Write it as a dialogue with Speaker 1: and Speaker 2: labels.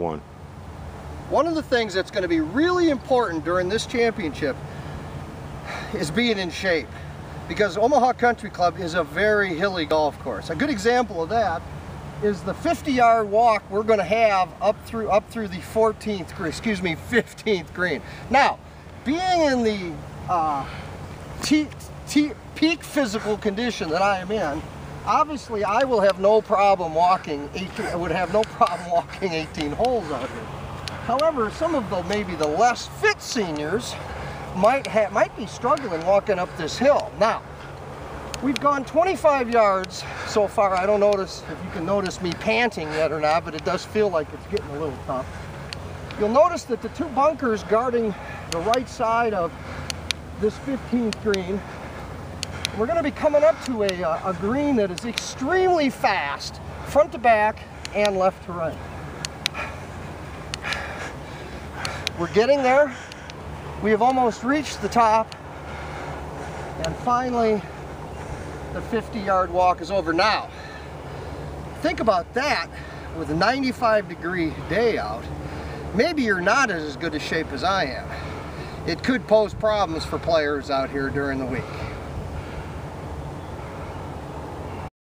Speaker 1: One.
Speaker 2: One of the things that's going to be really important during this championship is being in shape because Omaha Country Club is a very hilly golf course. A good example of that is the 50 yard walk we're going to have up through up through the 14th green, excuse me 15th green. Now being in the uh, peak physical condition that I am in obviously I will have no problem walking 18 I would have no problem walking 18 holes out here. However, some of the maybe the less fit seniors might have might be struggling walking up this hill. Now, we've gone 25 yards so far. I don't notice if you can notice me panting yet or not, but it does feel like it's getting a little tough. You'll notice that the two bunkers guarding the right side of this 15th green, we're going to be coming up to a, uh, a green that is extremely fast, front to back and left to right. We're getting there. We have almost reached the top. And finally, the 50 yard walk is over. Now, think about that with a 95 degree day out. Maybe you're not as good a shape as I am. It could pose problems for players out here during the week.